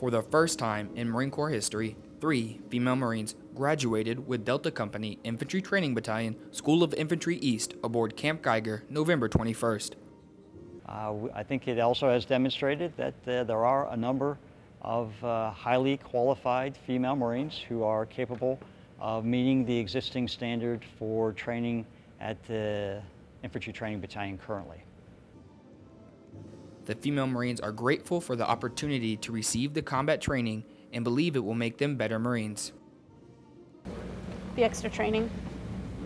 For the first time in Marine Corps history, three female Marines graduated with Delta Company Infantry Training Battalion, School of Infantry East aboard Camp Geiger November 21st. Uh, I think it also has demonstrated that uh, there are a number of uh, highly qualified female Marines who are capable of meeting the existing standard for training at the Infantry Training Battalion currently. The female Marines are grateful for the opportunity to receive the combat training and believe it will make them better Marines. The extra training,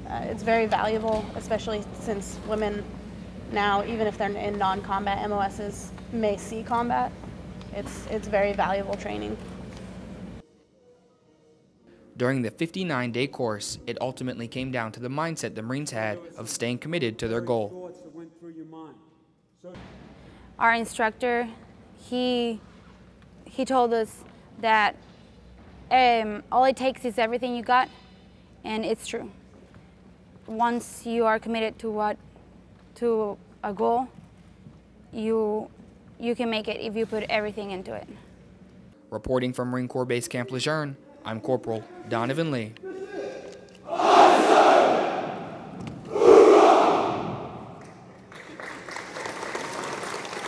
uh, it's very valuable, especially since women now, even if they're in non-combat MOSs, may see combat. It's, it's very valuable training. During the 59 day course, it ultimately came down to the mindset the Marines had of staying committed to their goal. Our instructor, he, he told us that um, all it takes is everything you got, and it's true. Once you are committed to what, to a goal, you, you can make it if you put everything into it. Reporting from Marine Corps Base Camp Lejeune, I'm Corporal Donovan Lee.